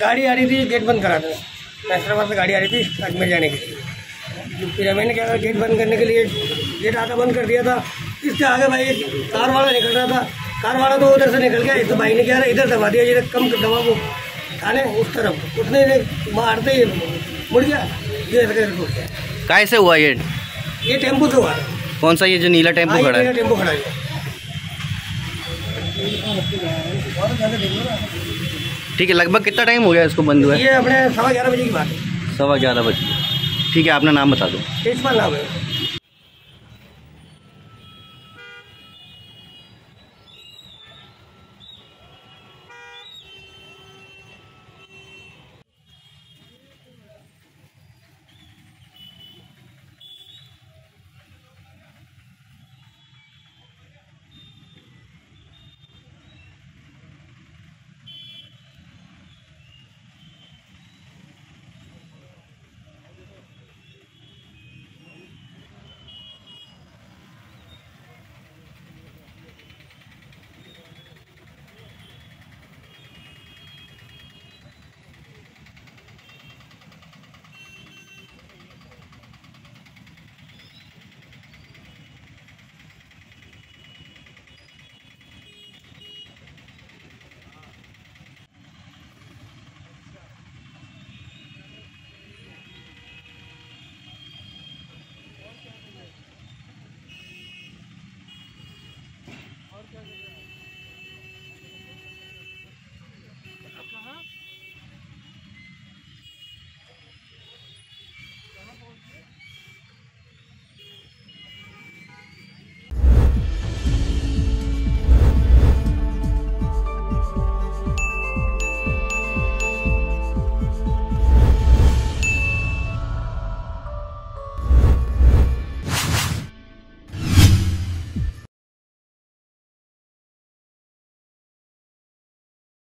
गाड़ी आ रही थी गेट बंद करा दो फैसलाबाद से गाड़ी आ रही थी अजमेर जाने के लिए। फिर मैंने क्या गेट बंद करने के लिए गेट आधा बंद कर दिया था। इसके आगे भाई कार वाला निकल रहा था। कार वाला तो उधर से निकल गया तो भाई ने क्या इधर दबा दिया जिधर कम दबा वो। थाने उस तरफ़। उसने मारते ही मुड़ गया ये गया कैसे हुआ ये? ये टेंपो से हुआ। कौन सा ये जो नीला टेंपो हाँ, खड़ा है? टेंपो खड़ा है। ठीक है लगभग कितना टाइम हो गया इसको बंद हुआ है? ये अपने सवा ग्यारह बजे की बात है। सवा ग्यारह बजे। ठीक है अपना नाम बता दो। है।